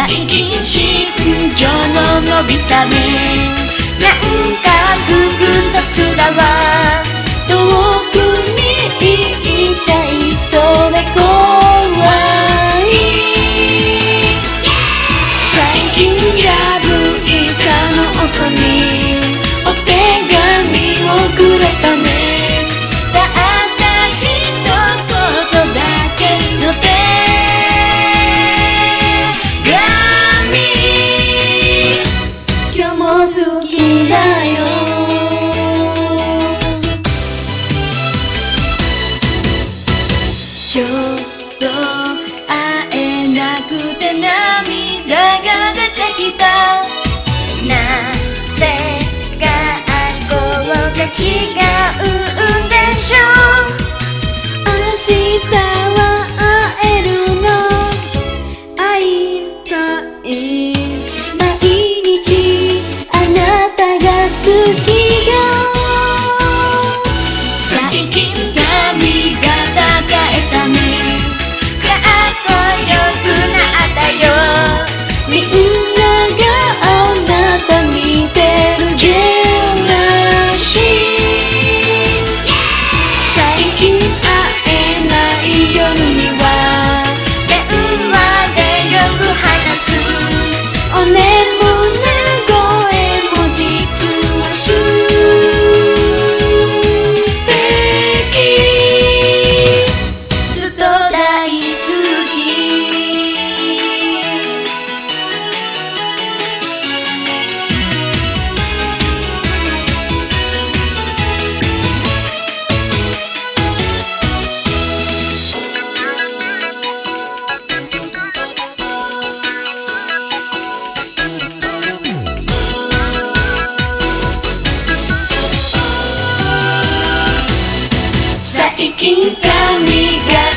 大金身上の伸びたねなんか複雑だわちょっと会えなくて涙が出てきたなぜか愛好が違うんでしょう。明日は会えるの会いたい毎日あなたが好き Quinta Amiga.